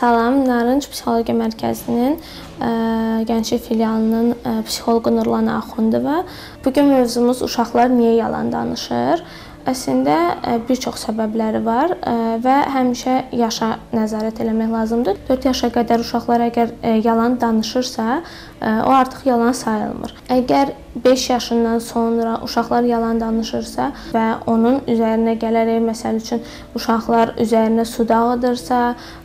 Salam, Narınc Psixologiya Mərkəzinin ə, Gənclik filialının ə, psixoloqu Nurlan Axundova. Bu gün mövzumuz uşaqlar niyə yalan danışır? Əslində ə, bir çox səbəbləri var ə, və həmişə yaşa nəzarət eləmək lazımdır. 4 yaşa qədər uşaqlar əgər ə, yalan danışırsa, o artıq yalan sayılmır. Əgər 5 yaşından sonra uşaqlar yalan danışırsa və onun üzərinə gələrək məsəl üçün uşaqlar üzərinə su dağıdırsa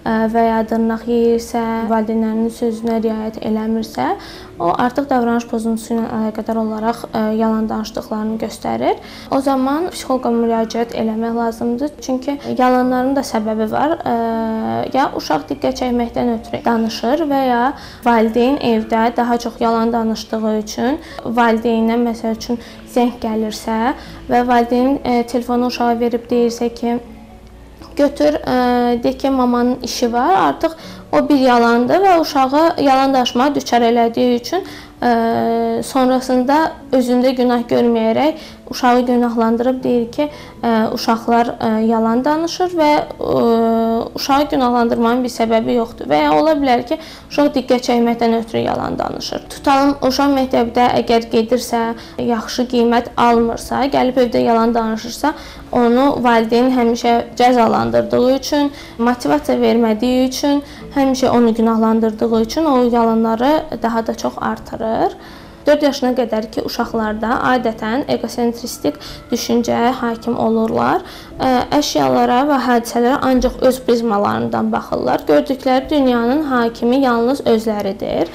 və ya dırnaq yeyirsə, valideynlərinin sözünə riayət eləmirsə, o artıq davranış pozuntusu ilə əlaqədar olaraq yalan danışdıqlarını göstərir. O zaman psixoloqa müraciət eləmək lazımdır. Çünki yalanların da səbəbi var. Ya uşaq diqqət çəkməkdən ötürü danışır və ya valideyn evdə daha çox yalan danışdığı üçün valideyndən məsəl üçün zəng gəlirsə və valideyn e, telefonu uşağa verib deyirsə ki, götür, e, de ki, mamanın işi var. Artıq o bir yalandır və uşağı yalan danışmağa düçar elədiyi üçün ə, e, sonrasında özündə günah görməyərək uşağı günahlandırıb deyir ki, ə, uşaqlar ə, yalan danışır və ə, uşağı günahlandırmanın bir səbəbi yoxdur və ya ola bilər ki, uşaq diqqət çəkməkdən ötürü yalan danışır. Tutalım uşaq məktəbdə əgər gedirsə, yaxşı qiymət almırsa, gəlib evdə yalan danışırsa, onu valideyn həmişə cəzalandırdığı üçün, motivasiya vermədiyi üçün, həmişə onu günahlandırdığı üçün o yalanları daha da çox artırır. 4 yaşına qədər ki, uşaqlarda adətən egosentristik düşüncə hakim olurlar. Əşyalara və hadisələrə ancaq öz prizmalarından baxırlar. Gördükləri dünyanın hakimi yalnız özləridir.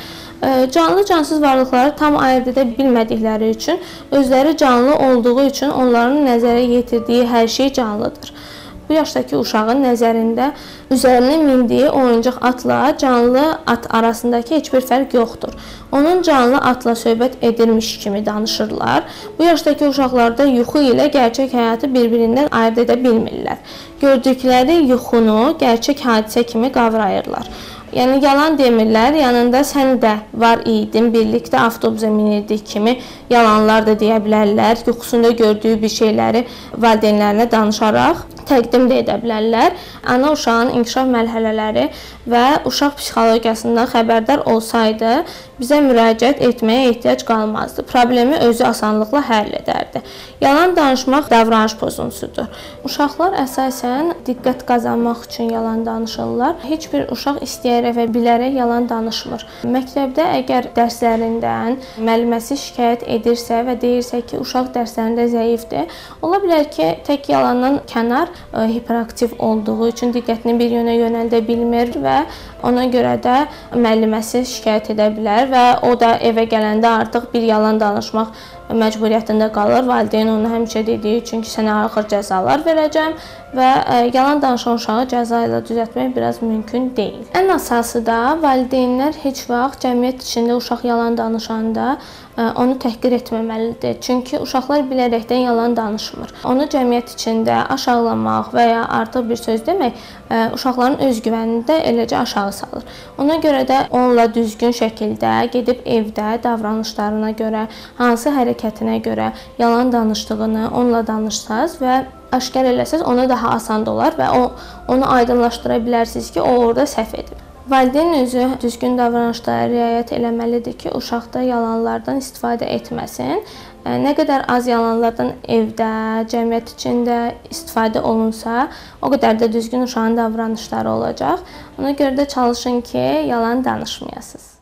Canlı cansız varlıqları tam ayırd edə bilmədikləri üçün, özləri canlı olduğu üçün onların nəzərə yetirdiyi hər şey canlıdır. Bu yaşdakı uşağın nəzərində üzərinə mindiyi oyuncaq atla canlı at arasındakı heç bir fərq yoxdur. Onun canlı atla söhbət edirmiş kimi danışırlar. Bu yaşdakı uşaqlarda yuxu ilə gerçək həyatı bir-birindən ayırd edə bilmirlər. Gördükləri yuxunu gerçək hadisə kimi qavrayırlar. Yəni yalan demirlər. Yanında sən də var idin, birlikdə avtobusa minirdik kimi yalanlar da deyə bilərlər. Yuxusunda gördüyü bir şeyləri valideynlərinə danışaraq təqdim də edə bilərlər. Ana uşağın inkişaf mərhələləri və uşaq psixologiyasından xəbərdar olsaydı, bizə müraciət etməyə ehtiyac qalmazdı. Problemi özü asanlıqla həll edərdi. Yalan danışmaq davranış pozuntusudur. Uşaqlar əsasən diqqət qazanmaq üçün yalan danışırlar. Heç bir uşaq istəyərək və bilərək yalan danışmır. Məktəbdə əgər dərslərindən müəlliməsi şikayət edirsə və deyirsə ki, uşaq dərslərində zəifdir, ola bilər ki, tək yalandan kənar e, hiperaktiv olduğu üçün diqqətini bir yönə yönəldə bilmir və ona görə də müəlliməsi şikayət edə bilər və o da evə gələndə artıq bir yalan danışmaq məcburiyyətində qalır. Valideyn ona həmişə dediyi üçün ki, sənə ağır cəzalar verəcəm və e, yalan danışan uşağı cəza ilə düzəltmək biraz mümkün deyil. Ən əsası da valideynlər heç vaxt cəmiyyət içində uşaq yalan danışanda onu təhqir etməməlidir. Çünki uşaqlar bilərəkdən yalan danışmır. Onu cəmiyyət içində aşağılamaq və ya artıq bir söz demək uşaqların özgüvənini də eləcə aşağı salır. Ona görə də onunla düzgün şəkildə gedib evdə davranışlarına görə, hansı hərəkətinə görə yalan danışdığını onunla danışsaz və aşkar eləsəz ona daha asan olar və o onu aydınlaşdıra bilərsiniz ki, o orada səhv edib. Valideyn özü düzgün davranışlara riayət eləməlidir ki, uşaqda yalanlardan istifadə etməsin. Nə qədər az yalanlardan evdə, cəmiyyət içində istifadə olunsa, o qədər də düzgün uşağın davranışları olacaq. Ona görə də çalışın ki, yalan danışmayasınız.